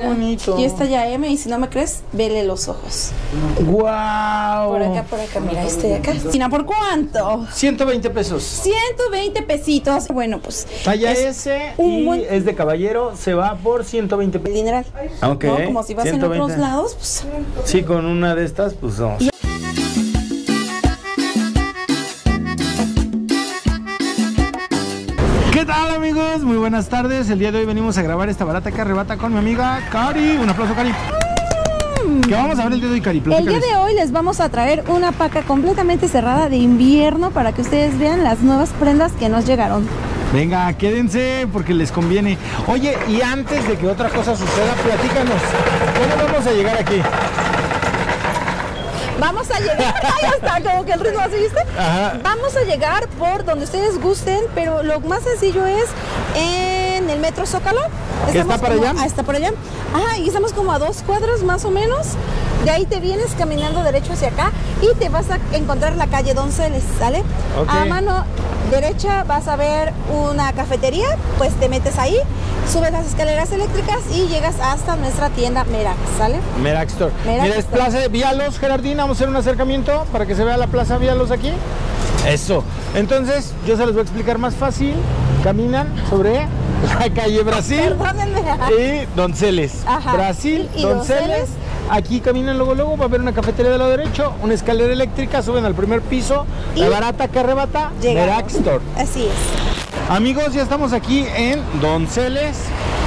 qué bonito. Y esta ya M, y si no me crees, vele los ojos. ¡Guau! Por acá, por acá, mira, este de acá. Mira, ¿por cuánto? 120 pesos. 120 pesitos. Bueno, pues. Talla es S un y buen- es de caballero, se va por 120 el pesos. dineral. Ok, ¿no? Como si vas 120. en otros lados, pues. Sí, con una de estas, pues vamos. ¿Qué tal amigos? Muy buenas tardes. El día de hoy venimos a grabar esta barata que arrebata con mi amiga Cari. Un aplauso, Cari. ¿Qué vamos a ver el día de hoy, Cari? El día de hoy les vamos a traer una paca completamente cerrada de invierno para que ustedes vean las nuevas prendas que nos llegaron. Venga, quédense porque les conviene. Oye, y antes de que otra cosa suceda, platícanos. ¿Cómo vamos a llegar aquí? Vamos a llegar, ahí está, como que el ritmo así, ¿viste? Ajá. Vamos a llegar por donde ustedes gusten, pero lo más sencillo es en el metro Zócalo. ¿Que está para allá? Ah, está por allá. Ajá, y estamos como a dos cuadras más o menos. De ahí te vienes caminando derecho hacia acá y te vas a encontrar la calle Donceles, ¿sale? A mano derecha vas a ver una cafetería, pues te metes ahí, subes las escaleras eléctricas y llegas hasta nuestra tienda Merax, ¿sale? Merax Store. Mira, es Store. Plaza de Vialos, Gerardina. Vamos a hacer un acercamiento para que se vea la Plaza Vialos aquí. Eso. Entonces, yo se los voy a explicar más fácil. Caminan sobre la calle Brasil Perdónenme. y Donceles. Ajá. Brasil, Y Donceles. Aquí caminan luego, luego. Va a haber una cafetería del lado derecho, una escalera eléctrica. Suben al primer piso. La Y barata que arrebata. Merax Store. Así es. Amigos, ya estamos aquí en Donceles,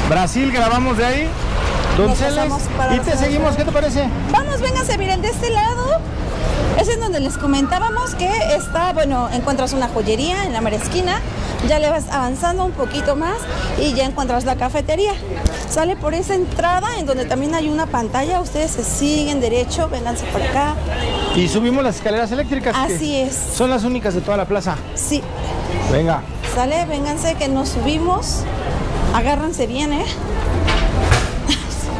Brasil. Grabamos de ahí. Donceles. Y te seguimos. ¿Qué te parece? Vamos, vénganse, miren, de este lado. Es en donde les comentábamos que está, bueno, encuentras una joyería en la mera esquina, ya le vas avanzando un poquito más y ya encuentras la cafetería. Sale por esa entrada en donde también hay una pantalla, ustedes se siguen derecho, vénganse por acá. Y subimos las escaleras eléctricas. que Así es. Son las únicas de toda la plaza. Sí, Venga. sale, vénganse que nos subimos. Agárrense bien, ¿eh?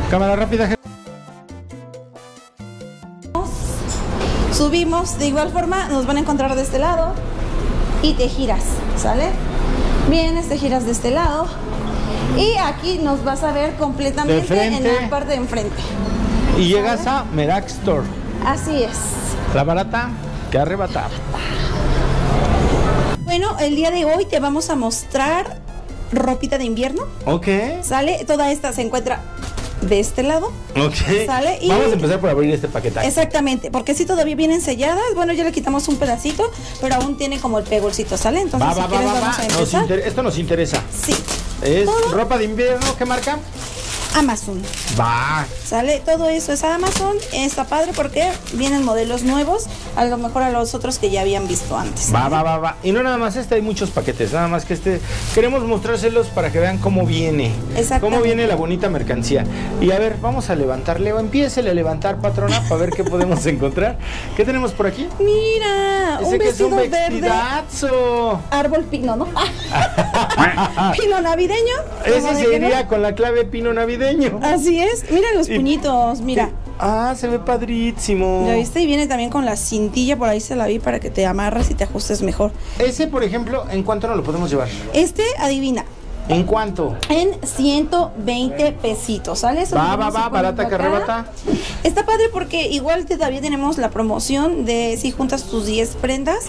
Cámara rápida. Subimos, de igual forma nos van a encontrar de este lado y te giras, ¿sale? Vienes, te giras de este lado y aquí nos vas a ver completamente frente. en la parte de enfrente. Y llegas a Merax Store. Así es. La barata que arrebata. Bueno, el día de hoy te vamos a mostrar ropita de invierno, Ok. ¿sale? Toda esta se encuentra de este lado. Ok. Sale y- Vamos a empezar por abrir este paquetaje. Exactamente, porque si todavía vienen selladas, bueno, ya le quitamos un pedacito, pero aún tiene como el pegolcito, ¿sale? Entonces, Va, si va, quieres, va, vamos va. a empezar. Esto nos interesa. Sí, Es Todo. ropa de invierno. ¿Qué marca? Amazon. Va. ¿Sale? Todo eso es Amazon. Está padre porque vienen modelos nuevos, a lo mejor a los otros que ya habían visto antes. Va, va, va, va. Y no nada más este, hay muchos paquetes. Nada más que este. Queremos mostrárselos para que vean cómo viene. Exactamente. Cómo viene la bonita mercancía. Y a ver, vamos a levantarle. O empiécele a levantar, patrona, para ver qué podemos encontrar. ¿Qué tenemos por aquí? Mira, Ese un que es un vestido verde. vestidazo. Árbol pino, ¿no? pino navideño. Ese como de se que no. iría con la clave pino navideño. Así es. Mira los Y- puñitos, mira. Ah, se ve padrísimo. ¿Ya viste? Y viene también con la cintilla, por ahí se la vi para que te amarres y te ajustes mejor. Ese, por ejemplo, ¿en cuánto nos lo podemos llevar? Este, adivina, ¿En cuánto? en 120 pesitos, ¿sale? Eso Va, lo va, va, barata que arrebata. Está padre porque igual todavía tenemos la promoción de si juntas tus 10 prendas,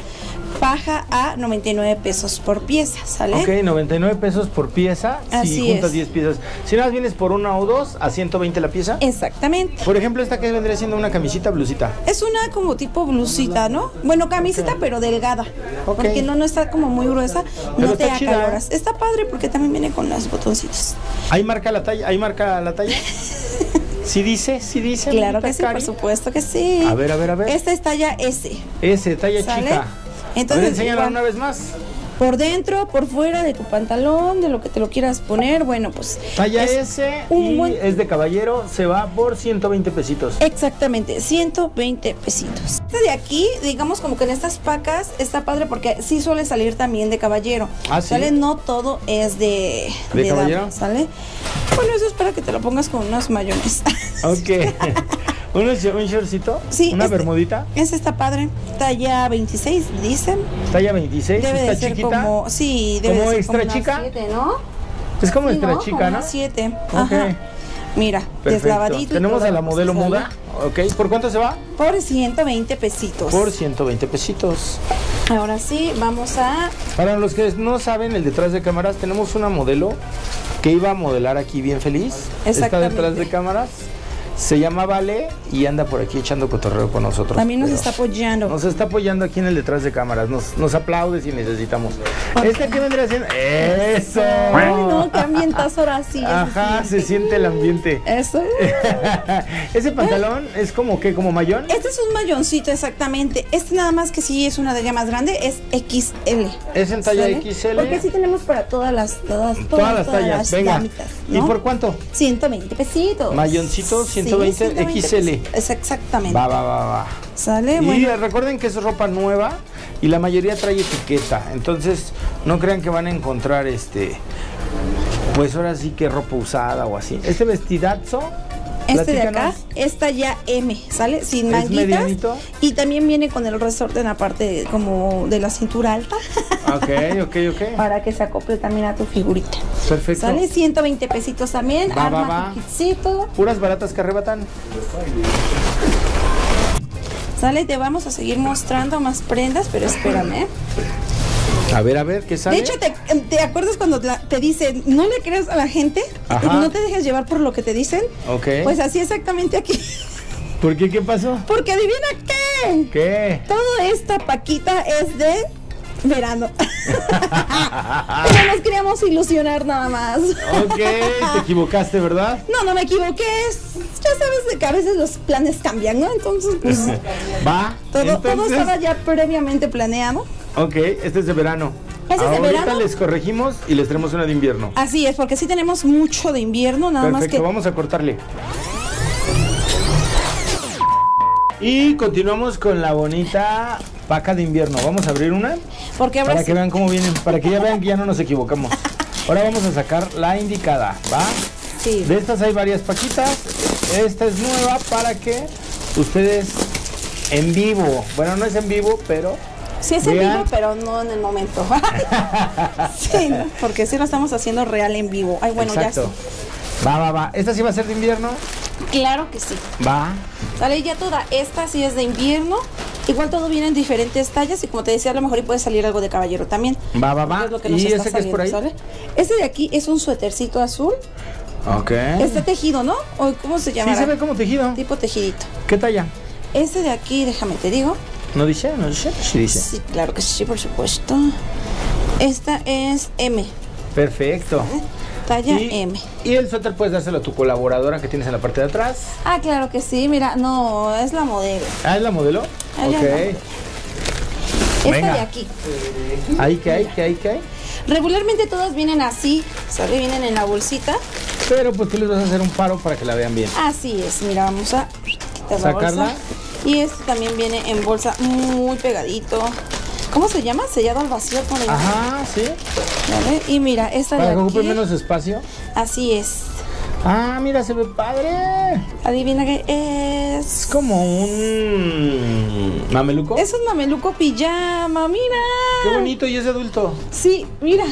baja a 99 pesos por pieza, ¿sale? Ok, 99 pesos por pieza Así si juntas es. 10 piezas. Si nada más vienes por una o dos, a 120 la pieza. Exactamente. Por ejemplo, esta que vendría siendo una camisita, blusita. Es una como tipo blusita, ¿no? Bueno, camisita, pero delgada. Porque no, no está como muy gruesa, Pero no te chida, acaloras. Está padre porque también viene con los botoncitos. ¿Ahí marca la talla? ¿Ahí marca la talla? ¿Sí dice? ¿Sí dice? Claro que sí, Cari? por supuesto que sí. A ver, a ver, a ver. Esta es talla S. Ese, talla ¿Sale? chica. Entonces, enséñala una vez más. Por dentro, por fuera de tu pantalón, de lo que te lo quieras poner, bueno, pues. Talla es S un y buen- es de caballero, se va por 120 pesitos. Exactamente, 120 pesitos. Este de aquí, digamos como que en estas pacas está padre porque sí suele salir también de caballero. Ah, ¿sí? ¿Sale? No todo es de, ¿De caballero? ¿Sale? Bueno, eso es para que te lo pongas con unos mayones. Ok. ¿Un, un shortcito? Sí, ¿Una este- bermudita? Ese está padre. Talla 26, dicen. Talla 26, Debe está de ser chiquita. como. Sí, debe ¿Como de ser extra como chica? siete, ¿no? Es como Sí, extra ¿no? chica, Como ¿no? una 7. Ok. Mira, Perfecto. deslavadito. Tenemos a la cosa, modelo muda. Ok. ¿Por cuánto se va? Por 120 pesitos. Por 120 pesitos. Ahora sí, vamos a... Para los que no saben, el detrás de cámaras, tenemos una modelo que iba a modelar aquí bien feliz. Está detrás de cámaras. Se llama Vale y anda por aquí echando cotorreo con nosotros. También nos Pero está apoyando. Nos está apoyando aquí en el detrás de cámaras. Nos, nos aplaude si necesitamos. ¿Este qué vendría siendo? ¡Eso! Ay, no, qué ambientazo ahora sí. Ajá, se siente el ambiente. Eso. Ese pantalón es como que, como mayón. Este es un mayoncito, exactamente. Este nada más que sí es una de más grande, es XL. Es en talla ¿Sale? XL. Porque sí tenemos para todas las, todas, todas, Todas las tallas, las venga. ¿Y por cuánto? 120 pesitos. Mayoncito, Sí, 120 XL. Es exactamente. Va, va, va, va. ¿Sale? Y Bueno. recuerden que es ropa nueva y la mayoría trae etiqueta. Entonces, no crean que van a encontrar este. Pues ahora sí que ropa usada o así. Este vestidazo. Este de acá platícanos. es talla M, ¿sale? Sin ¿Es manguitas. Y también viene con el resorte en la parte como de la cintura alta. Ok, ok, ok. para que se acople también a tu figurita. Perfecto. Sale 120 pesitos también. Va, va, arma va. tu kitcito. Puras baratas que arrebatan. Sale, te vamos a seguir mostrando más prendas, pero espérame. A ver, a ver, ¿qué sale? De hecho, ¿te, te acuerdas cuando te dicen no le creas a la gente? Ajá. No te dejes llevar por lo que te dicen. Ok. Pues así exactamente aquí. ¿Por qué? ¿Qué pasó? Porque adivina qué. ¿Qué? Toda esta paquita es de verano. Pero nos queríamos ilusionar nada más. Ok, te equivocaste, ¿verdad? No, no me equivoqué. Ya sabes que a veces los planes cambian, ¿no? Entonces, pues Va. todo, todo estaba ya previamente planeado. Ok, este es de verano. Este es de Ahorita verano. les corregimos y les traemos una de invierno. Así es, porque sí tenemos mucho de invierno, nada Perfecto, más que. vamos a cortarle. Y continuamos con la bonita paca de invierno. Vamos a abrir una Porque ahora para sí- que vean cómo vienen, para que ya vean que ya no nos equivocamos. Ahora vamos a sacar la indicada, ¿va? Sí. De estas hay varias paquitas. Esta es nueva para que ustedes en vivo, bueno, no es en vivo, pero Sí es en vivo, pero no en el momento. sí, porque sí lo estamos haciendo real en vivo. Ay, bueno, exacto. ya Va, va, va. Esta sí va a ser de invierno. sí. Claro que sí. Va. Sale ya toda. Esta sí es de invierno. Igual todo viene en diferentes tallas y como te decía, a lo mejor y puede salir algo de caballero también. Va, va, va. Es lo que nos ¿Y está ese que es por ahí? saliendo, ¿sale? Este de aquí es un suétercito azul. Ok. Este tejido, ¿no? ¿O cómo se Sí llama? se ve como tejido. Tipo tejidito. ¿Qué talla? Este de aquí, déjame te digo. ¿No dice? ¿No dice? Sí dice. Sí, claro que sí, por supuesto. Esta es M, Perfecto. talla Y, M. y el suéter puedes dárselo a tu colaboradora que tienes en la parte de atrás. Ah, claro que sí, mira, no, es la modelo. Ah, ¿es la modelo? Ah, ok. Esta Venga. de aquí. Ahí que hay, que hay, que hay. Regularmente todas vienen así, ¿sale? Vienen en la bolsita. Pero pues tú les vas a hacer un paro para que la vean bien. Así es, mira, vamos a Sacarla. bolsa. Y este también viene en bolsa muy pegadito. ¿Cómo se llama? Sellado al vacío. ¿cómo le llaman? Ajá, sí. ¿Vale? Y mira, esta Para de que ocupe aquí. menos espacio. Así es. Ah, mira, se ve padre. Adivina qué Es es. como un mameluco. Es un mameluco pijama, mira. Qué bonito y es de adulto. Sí, mira.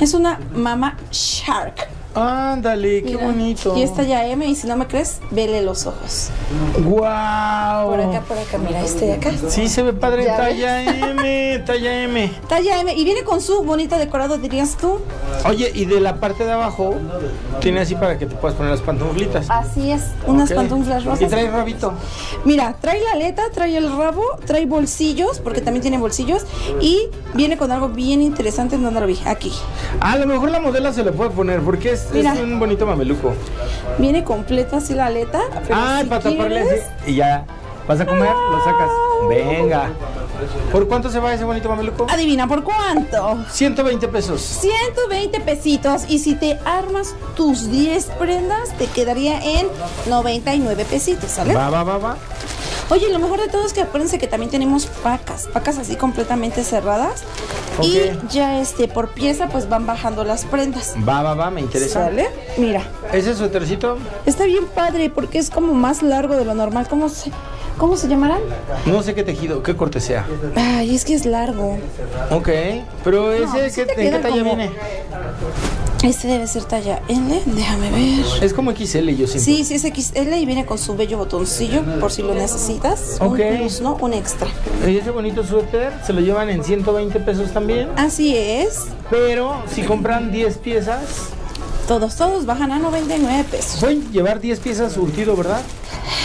Es una mama shark. Ándale, qué Mira. bonito. Y esta ya M, y si no me crees, vele los ojos. Guau. Por acá, por acá, mira, este de acá. Sí, se ve padre. Talla M, talla M. Talla M, y viene con su bonito decorado, dirías tú. Oye, y de la parte de abajo tiene así para que te puedas poner las pantuflitas. Así es, unas Ok. pantuflas Y rosas. trae rabito. Mira, trae la aleta, trae el rabo, trae bolsillos, porque también tiene bolsillos, y viene con algo bien interesante en donde lo vi, aquí. A lo mejor la modela se le puede poner porque es, es Mira. un bonito mameluco. Viene completa así la aleta. pero Ah, si para taparle así. Y ya. ¿Vas a comer? Lo sacas. Venga. ¿Por cuánto se va ese bonito mameluco? Adivina, ¿por cuánto? 120 pesos. 120 pesitos y si te armas tus 10 prendas te quedaría en 99 pesitos, ¿sale? Va, va, va, va. Oye, lo mejor de todo es que acuérdense que también tenemos pacas, pacas así completamente cerradas y ya este por pieza pues van bajando las prendas. Va, va, va, me interesa. ¿Sale? Mira, Ese suétercito, está bien padre porque es como más largo de lo normal. ¿Cómo se, cómo se llamarán? no sé qué tejido, qué corte sea. Ay, es que es largo. Ok, pero ese, pues sí ¿qué, te ¿en qué talla como- viene? Este debe ser talla L, déjame ver. Es como XL, yo siento. Sí, sí es XL y viene con su bello botoncillo por si lo necesitas. Ok. Un plus, ¿no? Un extra. Y ese bonito suéter se lo llevan en 120 pesos también. Así es. Pero si compran 10 piezas, Todos, todos bajan a 99 pesos. pueden llevar 10 piezas surtido, ¿verdad?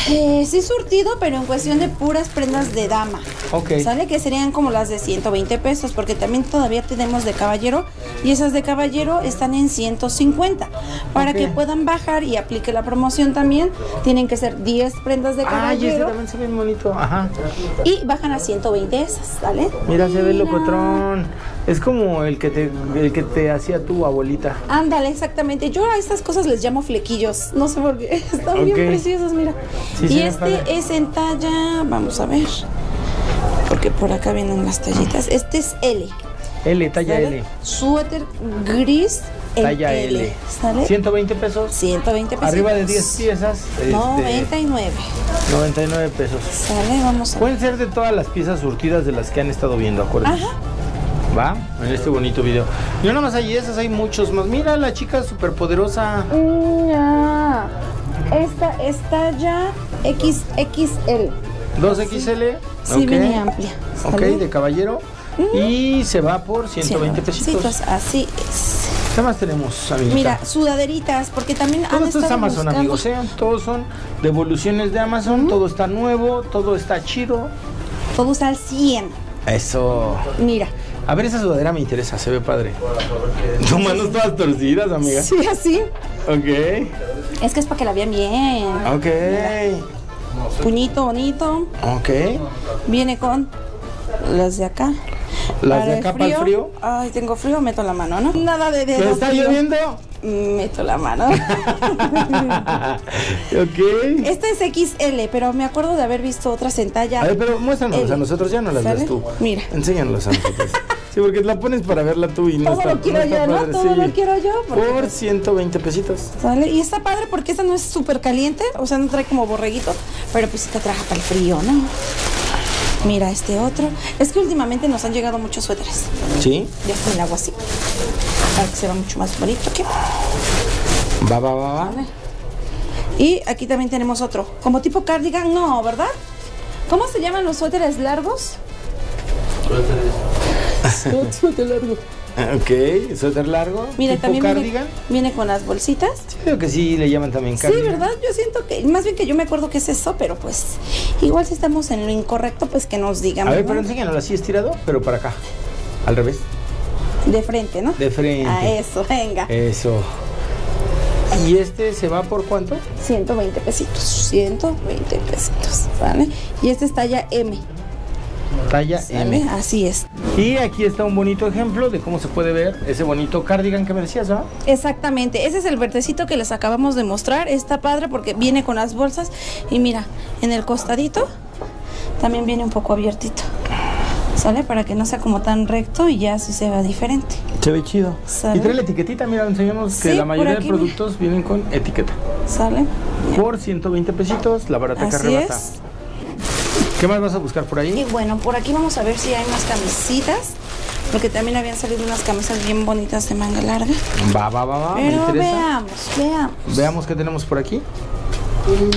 Eh, sí surtido, pero en cuestión de puras prendas de dama. Ok. Sale que serían como las de 120 pesos, porque también todavía tenemos de caballero y esas de caballero están en 150. Para que puedan bajar y aplique la promoción también, tienen que ser 10 prendas de Ay, ese caballero también se ve bonito. Ajá. y bajan a 120 esas, ¿vale? Mira, se ve Mira. locotrón. Es como el que te, el que te hacía tu abuelita. Ándale, exactamente. Yo a estas cosas les llamo flequillos. No sé por qué. Están bien preciosos, mira. Sí, y este es en talla, vamos a ver. Porque por acá vienen las tallitas. Este es L. L, talla ¿sale? L. Suéter gris Talla L. L. ¿Sale? 120 pesos. 120 pesos. Arriba de 10 piezas. este, 99. 99 pesos. Sale, vamos a ver. Pueden ser de todas las piezas surtidas de las que han estado viendo, acuérdense. Ajá. Va, en este bonito video. Y no nada más hay esas, hay muchos más. Mira la chica superpoderosa. Ya. Esta es talla XXL. 2XL. Sí, ok. viene amplia. Ok, de caballero. Y se va por 120 pesitos. Así es. ¿Qué más tenemos, amiguita? Mira, sudaderitas, porque también todo han esto es Amazon, buscando- amigos. ¿eh? Todos son devoluciones de Amazon. Todo está nuevo, todo está chido. Todo está al 100. Eso. Mira. A ver, esa sudadera me interesa, se ve padre. Tu manos todas torcidas, amiga. Sí, así. Ok. Es que es para que la vean bien. Ok. Puñito bonito. Ok. Viene con las de acá. Las Para de el acá para el frío. Ay, tengo frío, meto la mano, ¿no? Nada de dedo. ¿Pero está frío. lloviendo? Meto la mano. ok. Este es XL, pero me acuerdo de haber visto otras en talla. A ver, pero muéstranos L. a nosotros, ya no las ¿Sale? ves tú. Mira. Enséñanos a nosotros. Sí, porque la pones para verla tú y no Todo está lo quiero yo, ¿no? padre, Todo sí. lo quiero yo. porque, Por pues, 120 pesitos. ¿Sale? Y está padre porque esta no es súper caliente, o sea, no trae como borreguito, pero pues sí te traja para el frío, ¿no? Mira este otro. Es que últimamente nos han llegado muchos suéteres. ¿Sí? Ya con el agua así. Para que se vea mucho más bonito. ¿qué? Va, va, va, va. Y aquí también tenemos otro. Como tipo cardigan, no, ¿verdad? ¿Cómo se llaman los suéteres largos? Suéter largo. Ok, suéter largo. Mira, también viene, cardigan. viene con las bolsitas. Creo que sí le llaman también Sí, cardigan. ¿verdad? Yo siento que, más bien que yo me acuerdo que es eso, pero pues igual si estamos en lo incorrecto, pues que nos digan. A ver, pero enséñanos así estirado, pero para acá. Al revés. De frente, ¿no? De frente. A eso, venga. Eso. ¿Y este se va por cuánto? 120 pesitos. 120 pesitos, ¿vale? Y este es talla M, Talla. M. Así es. Y aquí está un bonito ejemplo de cómo se puede ver ese bonito cardigan que me decías, ¿no? Exactamente, ese es el verdecito que les acabamos de mostrar. Está padre porque viene con las bolsas y mira, en el costadito también viene un poco abiertito. ¿Sale? Para que no sea como tan recto y ya así se vea diferente. Se ve chido. Sale. Y trae la etiquetita, mira, enseñamos que Sí, la mayoría de productos vienen con etiqueta. ¿Sale? Por 120 pesitos, la barata que Así arrebata. es. ¿Qué más vas a buscar por Y ahí? bueno, por aquí vamos a ver si hay más camisitas. Porque también habían salido unas camisas bien bonitas de manga larga. Va, va, va, va, me Pero interesa. veamos, veamos. Veamos qué tenemos por aquí.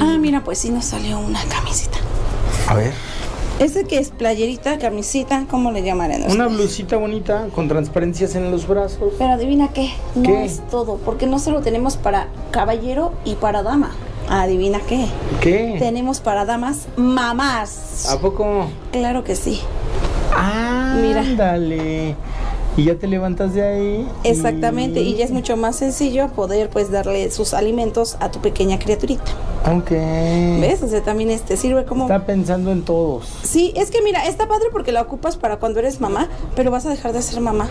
Ah, mira, pues sí nos salió una camisita. A ver. ¿Ese que es playerita, camisita? ¿Cómo le llamarán Una blusita bonita con transparencias en los brazos. Pero adivina qué, no ¿Qué? es todo, porque no solo tenemos para caballero y para dama. Adivina qué, ¿Qué? tenemos para damas mamás. ¿A poco? Claro que sí. Ah, Mira. Dale. Y ya te levantas de ahí. Exactamente, y ya es mucho más sencillo poder pues darle sus alimentos a tu pequeña criaturita. Ok. ¿Ves? O sea, también este sirve como Está pensando en todos. Sí, es que mira, está padre porque la ocupas para cuando eres mamá, pero vas a dejar de ser mamá,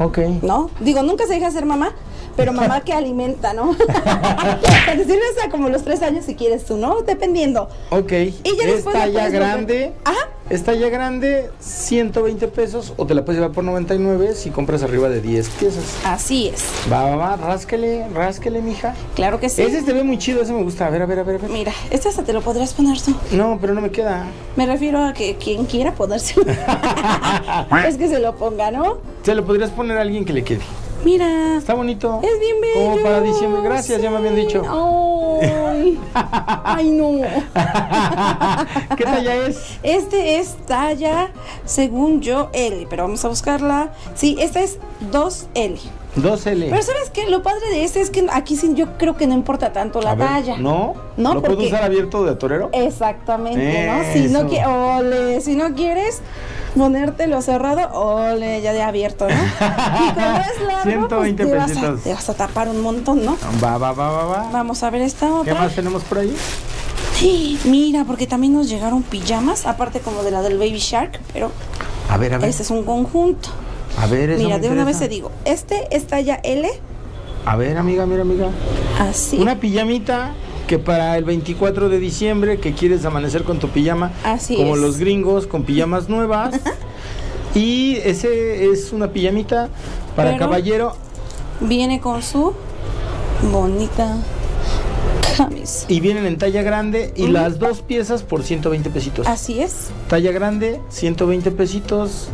Ok. ¿no? Digo, nunca se deja de ser mamá, pero mamá que alimenta, ¿no? Te sirve hasta como los tres años si quieres tú, ¿no? Dependiendo. Ok. Y ya es después la talla puedes volver- grande. Ajá. Es talla grande, 120 pesos. O te la puedes llevar por 99 si compras arriba de 10 piezas. Así es. Va, va, va. Rásquele, rásquele, mija. Claro que sí. Ese te ve muy chido, ese me gusta. A ver, a ver, a ver. A ver. Mira, este hasta te lo podrías poner tú. No, pero no me queda. Me refiero a que quien quiera ponérselo. es que se lo ponga, ¿no? Se lo podrías poner a alguien que le quede. Mira. Está bonito. Es bien bello. Como para diciembre. Gracias, ya me habían dicho. Ay, ay no. ¿Qué talla es? Este es talla, según yo, L, pero vamos a buscarla. Sí, esta es 2L. 2L. Pero ¿sabes qué? Lo padre de este es que aquí sí yo creo que no importa tanto la ver, talla. ¿No? No, ¿Lo puedo porque- usar abierto de torero? Exactamente, ¿no? Si no, qui- ole, si no quieres ponértelo cerrado, ole, ya de abierto, ¿no? Y como es largo, 120 pues te vas, a, te vas a tapar un montón, ¿no? Va, va, va, va, va. Vamos a ver esta otra. ¿Qué más tenemos por ahí? Sí, mira, porque también nos llegaron pijamas, aparte como de la del Baby Shark, pero A ver, a ver. este es un conjunto. A ver, eso Mira, me de una vez te digo, este es talla L, A ver, amiga, mira, amiga. así. Una pijamita que para el 24 de diciembre que quieres amanecer con tu pijama, Así como es. los gringos con pijamas nuevas. y ese es una pijamita para Pero- caballero Viene con su bonita y vienen en talla grande y las dos piezas por 120 pesitos. Así es. Talla grande, 120 pesitos.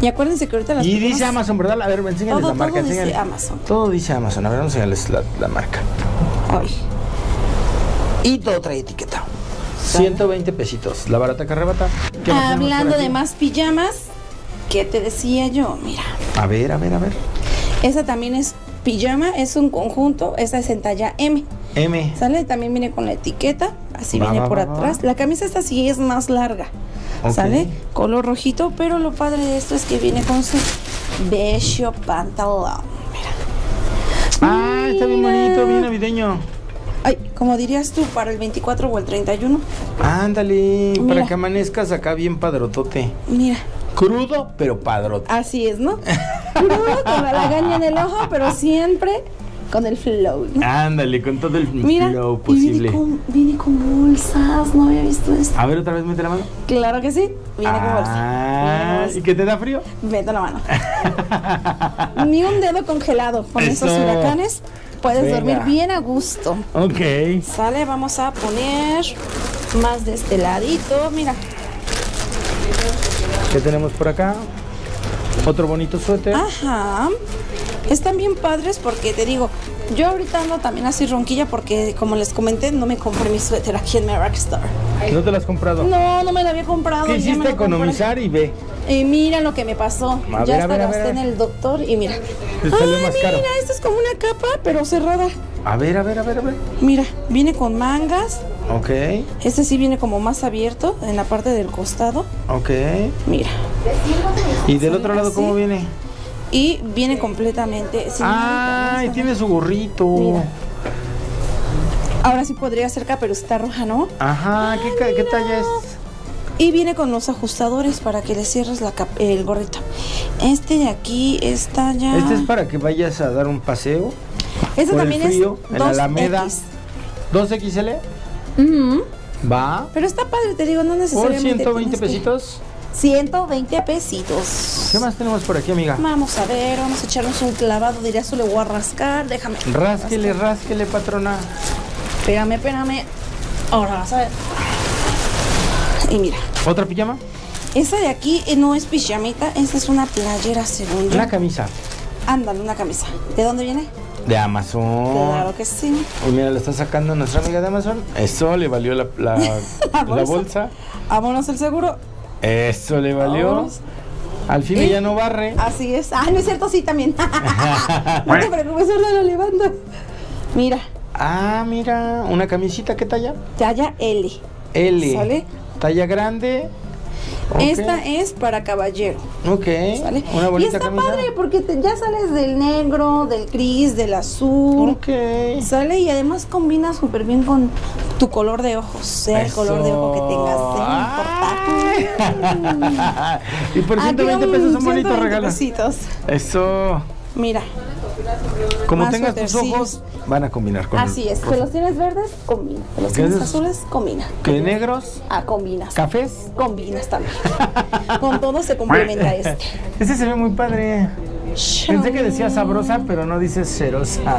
Y acuérdense que ahorita las Y dice Amazon, ¿verdad? A ver, enséñales Todo- la marca. todo dice enséñales. Amazon. Todo dice Amazon. A ver, vamos a enseñarles la, la marca. Ay, Y todo trae etiqueta. 120 pesitos. La barata que arrebata. ¿Qué más tenemos por Hablando de más pijamas, ¿qué te decía yo? Mira, A ver, a ver, a ver. esa también es pijama, es un conjunto, esta es en talla M. M. ¿Sale? También viene con la etiqueta, así Va, viene va, por va, atrás. La camisa esta sí es más larga. ¿sale? Color rojito, pero lo padre de esto es que viene con su bello pantalón. Mira. Ah, está bien bonito, bien navideño. Ay, como dirías tú, para el 24 o el 31. Ándale, Mira. para que amanezcas acá bien padrotote. Mira, Crudo, pero padrote. así es, ¿no? Crudo, con la lagaña en el ojo, pero siempre con el flow. Ándale, con todo el Mira, flow y viene posible. con, viene con bolsas, no había visto esto. A ver, otra vez mete la mano. Claro que sí, viene con bolsas. Ah, ¿y qué te da frío? Mete la mano. Ni un dedo congelado. Con Eso. huracanes puedes Venga. dormir bien a gusto. Ok. Sale, vamos a poner más de este ladito. Mira, ¿Qué tenemos por acá? Otro bonito suéter. Ajá. Están bien padres porque te digo, yo ahorita ando también así ronquilla porque como les comenté, no me compré mi suéter aquí en mi Rockstar. ¿No te lo has comprado? No, no me lo había comprado. ¿Qué hiciste? compré. Economizar y ve. Y mira lo que me pasó. A ya ver, a hasta a ver. en el doctor y mira. Te salió Ay, más mira, caro. esto es como una capa, pero cerrada. A ver, a ver, a ver, a ver. Mira, viene con mangas. Ok, Este sí viene como más abierto en la parte del costado. ok. Mira. ¿Y del otro lado así. cómo viene? Y viene completamente sin Ah, nada. y tiene su gorrito. Mira. Ahora sí podría ser caperucita roja, ¿no? Ajá, ¿qué, ca- qué talla es? Y viene con los ajustadores para que le cierres la el gorrito. Este de aquí está ya. Este es para que vayas a dar un paseo. Este por el también frío, es en la 2X. Alameda. 2XL. Ujú. Va. Pero está padre, te digo, no Por necesariamente. 120 tienes que- pesitos. 120 pesitos. ¿Qué más tenemos por aquí, amiga? Vamos a ver, vamos a echarnos un clavado. Diría, eso le voy a rascar. Déjame. Rásquele, rásquele, patrona. Espérame, espérame. Ahora vas a ver. Y mira, ¿Otra pijama? esta de aquí eh, no es pijamita, esta es una playera según yo. Una camisa. Ándale, una camisa. ¿De dónde viene? De Amazon. Claro que sí. Uy, mira, la está sacando nuestra amiga de Amazon. Eso le valió la, la, La la bolsa. bolsa. Vámonos el seguro. Eso le valió. Al fin ya no barre. Así es. Ah, no es cierto, sí también. no te preocupes, ahora lo levanto. Mira, Ah, mira, una camisita, ¿qué talla? talla L. L. ¿Sale? Talla grande. Esta es para caballero. Ok. ¿Sale? Una y bonita está camisa. padre porque te- ya sales del negro, del gris, del azul. Ok. Sale y además combina súper bien con tu color de ojos, sea el color de ojo que tengas. ¿eh? No importa. y por 120 Aquí, pesos son bonitos 120 regalos. pesitos. Eso. Mira, Como tengas tus ojos, van a combinar con así es. con- Que los tienes verdes, combina. Que los ¿Qué tienes es? azules, combina. que negros, Ah, combinas. cafés. Combinas también. Con todo se complementa este. Ese se ve muy padre. Pensé que decía sabrosa, pero no dice cerosa.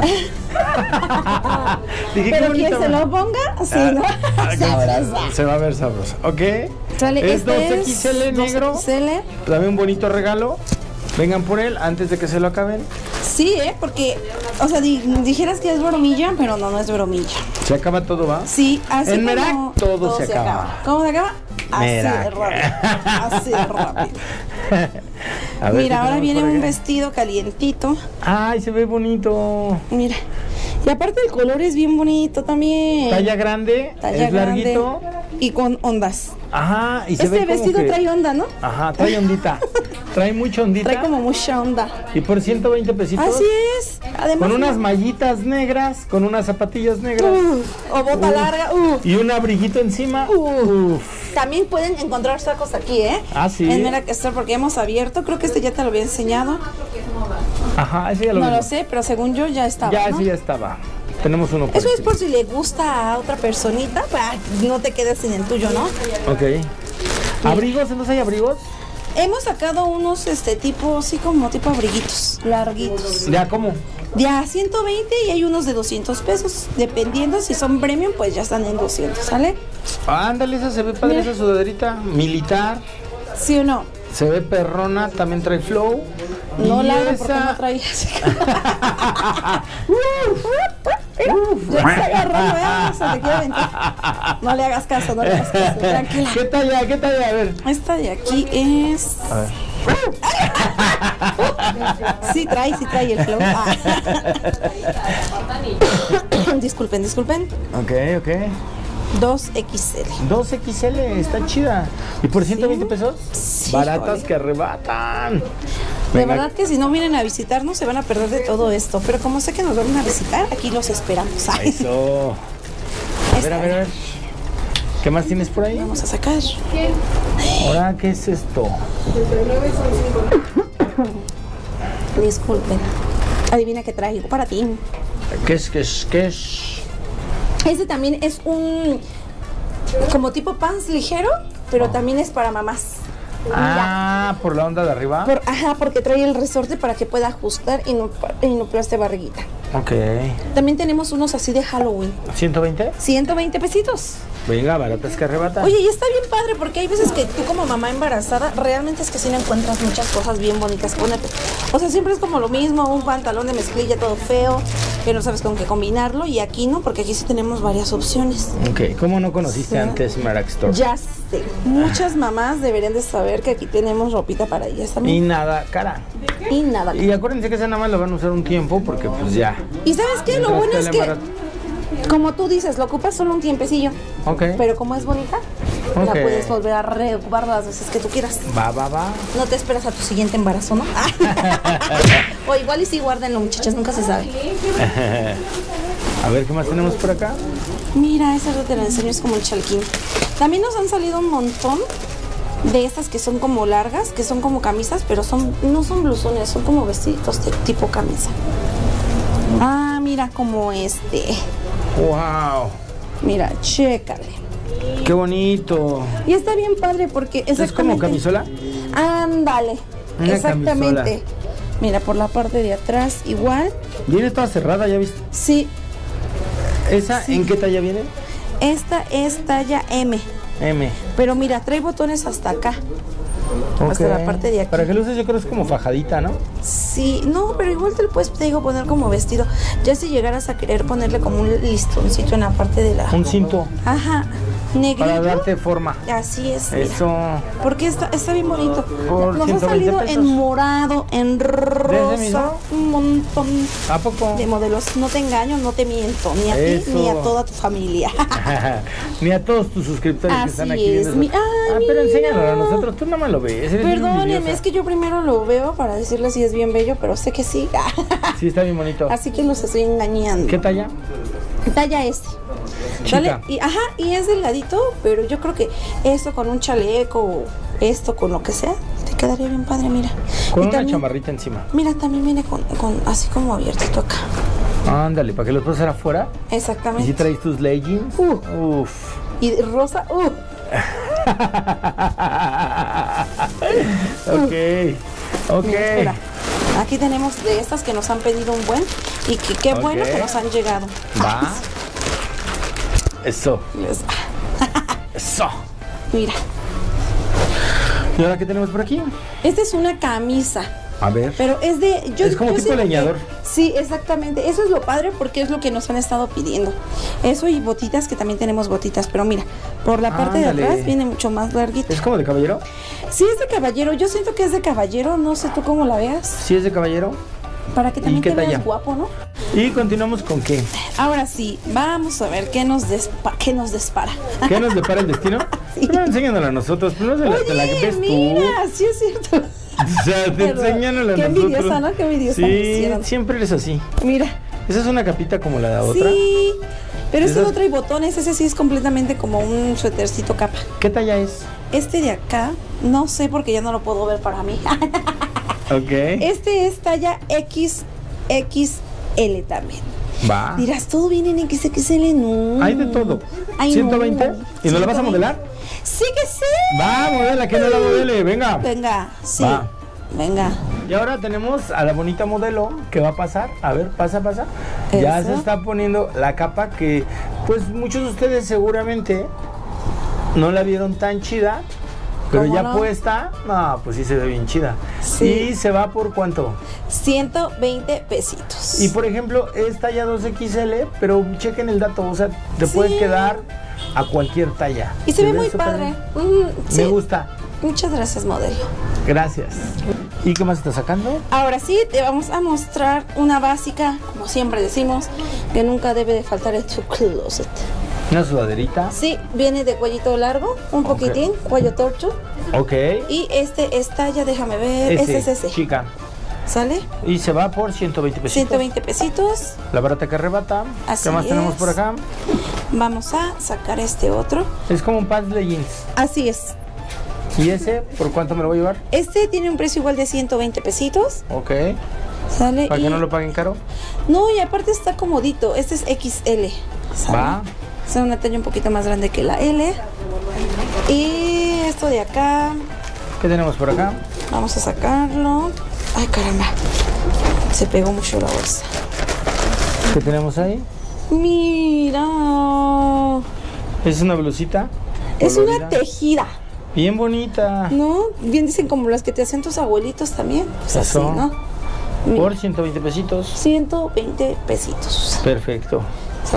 Dije, Pero quien se lo ponga, sí, ¿no? Ah, Sabrosa. Se va a ver sabrosa. Ok. Sale, es este 2XL negro. 2XL. Dame un bonito regalo. Vengan por él antes de que se lo acaben. Sí, ¿eh? Porque, o sea, di- dijeras que es bromilla, pero no, no es bromilla. Se acaba todo, ¿va? Sí, así En Merak todo se acaba. ¿Cómo se acaba? Así de rápido. Así de rápido. A ver, ¿qué Mira, ahora viene un vestido calientito. Ay, se ve bonito. Mira. Y aparte el color es bien bonito también. Talla grande, Talla es grande larguito. Y con ondas. Ajá, y se ve Este como vestido que- trae onda, ¿no? Ajá, trae ondita. Trae mucha ondita. Trae como mucha onda. Y por 120 pesitos. Así es. Además. Con unas mallitas negras, con unas zapatillas negras. Uh, o bota larga. uh. Y un abriguito encima. Uh. Uf. También pueden encontrar sacos aquí, ¿eh? Ah, sí. En Merak Store porque hemos abierto. Creo que este ya te lo había enseñado. Ajá, ese ya lo No lo sé, pero según yo ya estaba. Ya, ¿no? ese ya estaba. Tenemos uno Eso es por si le gusta a otra personita, para que no te quedes sin el tuyo, ¿no? Ok. ¿Abrigos? ¿Entonces hay abrigos? Hemos sacado unos este tipo, así como tipo abriguitos, larguitos. Ya, ¿cómo? De a 120 y hay unos de 200 pesos. Dependiendo si son premium, pues ya están en 200, ¿sale? Ándale, esa se ve padre, Mira. esa sudaderita. Militar. ¿Sí o no? Se ve perrona, también trae flow. No la hagan porque no aventar. No le hagas caso, no le hagas caso. Tranquila. ¿Qué talla? ¿Qué talla? A ver. Esta de aquí es. A ver. Sí trae, sí trae el flow. Ah. disculpen, disculpen. Ok, ok. 2XL. 2XL, está chida. ¿Y por 120 pesos? Sí, Baratas que arrebatan. De verdad que si no vienen a visitarnos se van a perder de todo esto. Pero como sé que nos van a visitar, aquí los esperamos. Eso. A ver, a ver, a ver. ¿Qué más tienes por ahí? Vamos a sacar. Ahora, ¿qué es esto? Disculpen. Adivina qué traigo para ti. ¿Qué es, qué es, qué es? Este también es un como tipo pants ligero, pero también es para mamás. Ah, por la onda de arriba. Por- ajá, porque trae el resorte para que pueda ajustar y no, y no aplaste barriguita. Ok. También tenemos unos así de Halloween. ¿120? 120 pesitos. Venga, baratas que arrebatan. Oye, y está bien padre porque hay veces que tú como mamá embarazada realmente es que sí no encuentras muchas cosas bien bonitas que ponerte. O sea, siempre es como lo mismo, un pantalón de mezclilla todo feo, que no sabes con qué combinarlo y aquí no, porque aquí sí tenemos varias opciones. Ok, ¿cómo no conociste Sí. antes Merak Store? Ya sé, muchas mamás deberían de saber que aquí tenemos ropita para ellas Y también. nada, cara. Y, nada. Y acuérdense que esa nada más lo van a usar un tiempo porque pues ya. Y sabes qué, lo bueno es que, como tú dices, lo ocupas solo un tiempecillo, Ok. pero como es bonita, La puedes volver a reocupar las veces que tú quieras. Va, va, va. No te esperas a tu siguiente embarazo, ¿no? o igual y sí, guárdenlo, muchachas, nunca se sabe. A ver, ¿qué más tenemos por acá? Mira, esa no te la enseño, es como el chalquín. También nos han salido un montón de estas que son como largas, que son como camisas, pero son no son blusones, son como vestiditos de tipo camisa. Ah, mira como este. ¡Wow! Mira, chécale. ¡Qué bonito! Y está bien padre porque ¿Es como camisola? Ándale. Una exactamente. camisola. Mira, por la parte de atrás igual. Viene toda cerrada, ¿ya viste? Sí, ¿Esa en qué talla viene? esta es talla M. M. Pero mira, trae botones hasta acá. Hasta la parte de aquí. Para que lo uses yo creo que es como fajadita, ¿no? Sí, no, pero igual te lo puedes, te digo, poner como vestido. Ya si llegaras a querer ponerle como un listoncito en la parte de la... Un cinto Ajá, negrito. para darte forma. Así es. mira. Eso. Porque está, está bien bonito. Por Nos ha 120 salido pesos. en morado, en rosa, un montón ¿A poco? de modelos. No te engaño, no te miento, ni a ti ni a toda tu familia. Ni a todos tus suscriptores que Así están aquí es, mi- ay, ah, pero enséñalo a nosotros. Tú nada más lo ves. envidiosa. es que yo primero lo veo para decirle si es bien bello, pero sé que sí. Sí, está bien bonito. Así que los estoy engañando. ¿Qué talla? Talla este. Y, ajá, y es delgadito, pero yo creo que esto con un chaleco, esto con lo que sea, te quedaría bien padre, mira. Con Y una también- chamarrita encima. Mira, también viene con, con así como abiertito acá. Ándale, para que los puedas hacer afuera. Y si Exactamente. traes tus leggings. Uh. Uf. Y rosa, uh, ok. Ok. mira, espera. Aquí tenemos de estas que nos han pedido un buen y que qué bueno que nos han llegado. Va. Eso. Eso. Mira, ¿Y ahora qué tenemos por aquí? esta es una camisa. A ver. Pero es de. Yo, Es como yo tipo que- leñador. sí, exactamente. Eso es lo padre porque es lo que nos han estado pidiendo. Eso y botitas, que también tenemos botitas. Pero mira, por la parte de atrás viene mucho más larguita. ¿Es como de caballero? Sí, es de caballero. Yo siento que es de caballero. No sé tú cómo la veas. Sí, es de caballero. Para que también qué te veas talla? guapo, ¿no? Y continuamos con qué. Ahora sí, vamos a ver qué nos, despa qué nos dispara. ¿Qué nos depara el destino? Sí. Enséñanosla a nosotros. Primero se la, Oye, ves mira, tú. sí es cierto. O sea, te Pero, a qué nosotros. envidiosa, ¿no? Qué envidiosa Sí, siempre eres así. Mira. Esa es una capita como la de otra. Sí, pero este no trae botones, ese sí es completamente como un suétercito capa. ¿Qué talla es? Este de acá, no sé porque ya no lo puedo ver para mí. Ok. Este es talla XXL también. Va. Dirás, todo viene en XXL, no. Hay de todo. Ay, 120. no. ¿Y nos la vas a 120. modelar? Sí que sí. Va, modela, que no la modele. Venga. Venga, sí. Va. Venga. Y ahora tenemos a la bonita modelo que va a pasar. A ver, pasa, pasa. Ya se está poniendo la capa que, pues muchos de ustedes seguramente no la vieron tan chida. Pero ¿Cómo ya no? puesta, no, pues sí se ve bien chida. Sí. Y se va por cuánto. 120 pesitos. Y por ejemplo, es talla 2XL, pero chequen el dato, o sea, te puede Sí. quedar a cualquier talla. Y se ve muy padre. Mm, Me gusta. Muchas gracias, modelo. Gracias. ¿Y qué más estás sacando? Ahora sí, te vamos a mostrar una básica, como siempre decimos, que nunca debe de faltar en tu closet. Una sudaderita. Sí, viene de cuellito largo, un poquitín, cuello torcho. Ok. Y este es talla, déjame ver, Ese, este es ese. chica. ¿Sale? Y se va por 120 pesitos. 120 pesitos. La barata que arrebata. Así ¿Qué más tenemos por acá? Vamos a sacar este otro. Es como un pants de jeans. Así es. ¿Y ese por cuánto me lo voy a llevar? Este tiene un precio igual de 120 pesitos. Ok. ¿Sale? Para Y- que no lo paguen caro. No, y aparte está comodito. Este es XL. ¿sale? Va. Es una talla un poquito más grande que la L. Y esto de acá, ¿Qué tenemos por acá? vamos a sacarlo. Ay, caramba. Se pegó mucho la bolsa. ¿Qué tenemos ahí? Mira. Es una blusita. Es una tejida. Bien bonita. ¿No? Bien dicen como las que te hacían tus abuelitos también. Pues así, Eso. ¿no? Por 120 pesitos. 120 pesitos. Perfecto.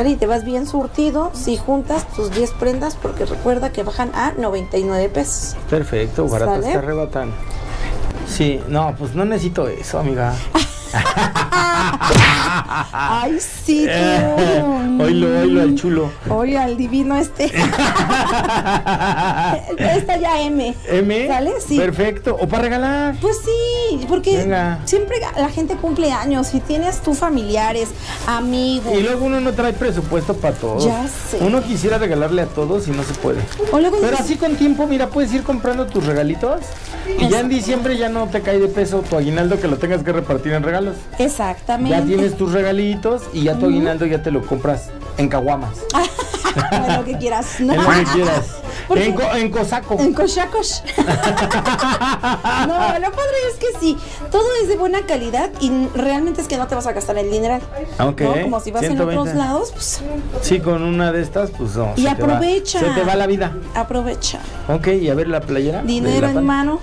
Y te vas bien surtido si juntas tus 10 prendas porque recuerda que bajan a 99 pesos. Perfecto. Baratas ¿Sale? que arrebatan. Sí, no, pues no necesito eso, amiga. Ay, sí, tú. Oílo, oílo al chulo. Oye, al divino este. Esta ya M. M. ¿Sale? Sí. Perfecto. O para regalar. Pues sí, porque Venga. siempre la gente cumple años y tienes tú familiares, amigos. Y luego uno no trae presupuesto para todos. Ya sé. Uno quisiera regalarle a todos y no se puede. O luego Pero así con tiempo, mira, puedes ir comprando tus regalitos y ya en diciembre ya no te cae de peso tu aguinaldo que lo tengas que repartir en regalos. Exactamente. Ya tienes tus regalitos y ya tu aguinaldo ya te lo compras en caguamas. en lo que quieras, ¿no? En lo que quieras. Porque- En, co- en cosaco. En cochacos. no, lo padre es que sí, todo es de buena calidad y realmente es que no te vas a gastar el dinero. ¿no? Como si vas en 120. otros lados, pues Sí, con una de estas, pues no. y se te va- aprovecha. se te va la vida. Aprovecha. Ok, y a ver la playera. Dinero la en mano.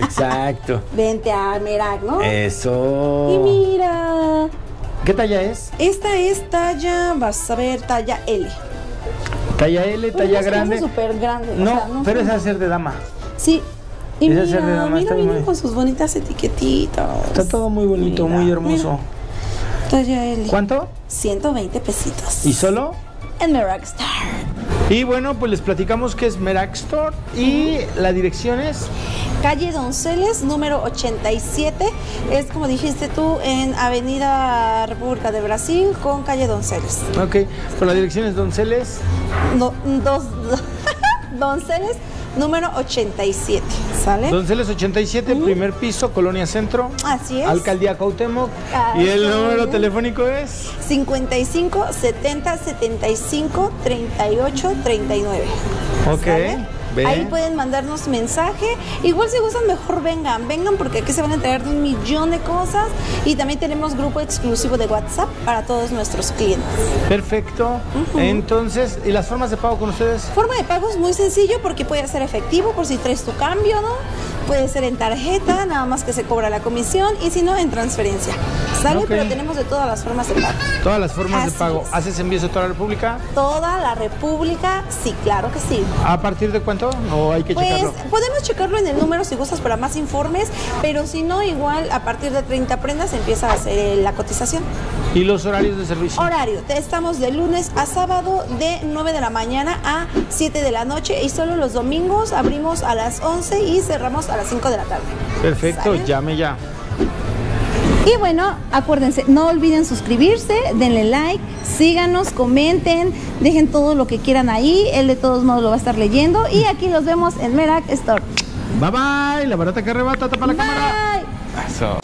Exacto. Vente a Merak, ¿no? Eso. Y mira, ¿Qué talla es? esta es talla, vas a ver, talla L. Talla L, talla grande. súper grande. o No, sea, no pero es hacer de dama. Sí. Y mira, hacer de dama mira, está vienen muy- con sus bonitas etiquetitas. Está todo muy bonito, Mira, muy hermoso. Talla L. ¿Cuánto? 120 pesitos. ¿Y solo? En Merak Star. Y bueno, pues les platicamos que es Merak Store y la dirección es Calle Donceles, número 87. Es como dijiste tú, en Avenida República de Brasil con calle Donceles. Ok, pues la dirección es Donceles. No, dos, Donceles, número 87. ¿Sale? Donceles 87, primer piso, Colonia Centro. Así es. Alcaldía Cuauhtémoc. Así y el es. número telefónico es 55 70 75 38 39. Ok, ¿Sale? Ahí pueden mandarnos mensaje. Igual si gustan, mejor vengan. Vengan porque aquí se van a enterar de un millón de cosas. Y también tenemos grupo exclusivo de WhatsApp para todos nuestros clientes. perfecto. Entonces, ¿y las formas de pago con ustedes? Forma de pago es muy sencillo porque puede ser efectivo por si traes tu cambio, ¿no? Puede ser en tarjeta, nada más que se cobra la comisión y si no, en transferencia. ¿Sale? Pero tenemos de todas las formas de pago. Todas las formas Así de pago. es. ¿Haces envíos a toda la República? Toda la República, sí, claro que sí. ¿A partir de cuánto? ¿O hay que Pues checarlo? podemos checarlo en el número si gustas para más informes, pero si no, igual a partir de 30 prendas empieza a hacer eh, la cotización. ¿Y los horarios de servicio? Horario, estamos de lunes a sábado de 9 de la mañana a 7 de la noche y solo los domingos abrimos a las 11 y cerramos a las 5 de la tarde. Perfecto, ¿Sale? llame ya. Y bueno, acuérdense, no olviden suscribirse, denle like, síganos, comenten, dejen todo lo que quieran ahí, él de todos modos lo va a estar leyendo y aquí los vemos en Merak Store. Bye bye, la barata que arrebata, tapa la cámara. Bye. Eso.